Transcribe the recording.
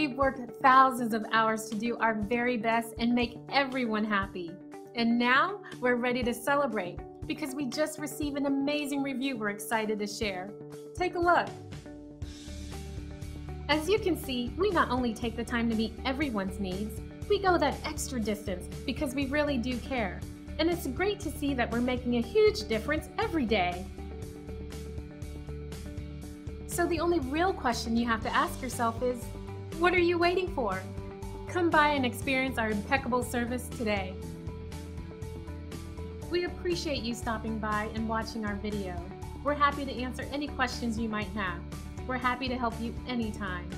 We've worked thousands of hours to do our very best and make everyone happy. And now we're ready to celebrate because we just received an amazing review we're excited to share. Take a look. As you can see, we not only take the time to meet everyone's needs, we go that extra distance because we really do care. And it's great to see that we're making a huge difference every day. So the only real question you have to ask yourself is, what are you waiting for? Come by and experience our impeccable service today. We appreciate you stopping by and watching our video. We're happy to answer any questions you might have. We're happy to help you anytime.